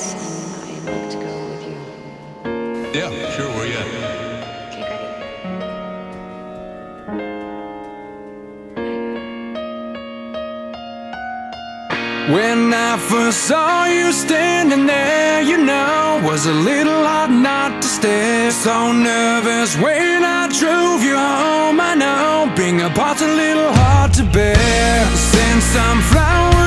dance, and I'd like to go with you. Yeah, sure, where you at? Okay, great. When I first saw you standing there, you know, was a little hard not to stare. So nervous when I drove you home. I know being apart's a little hard to bear. Send some flowers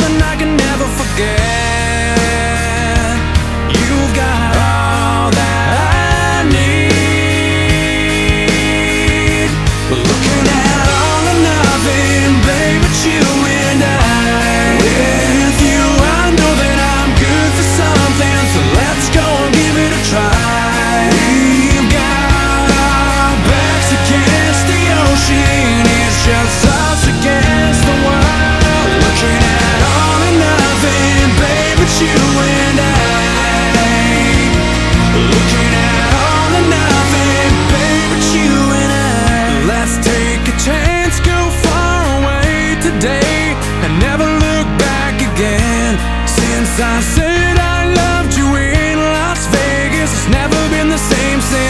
something I can never forget.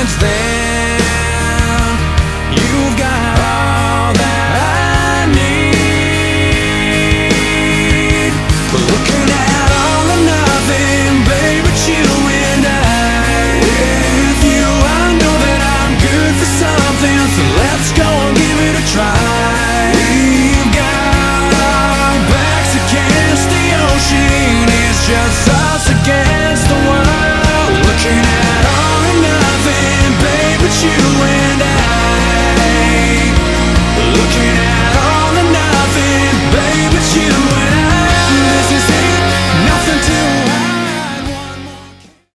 since then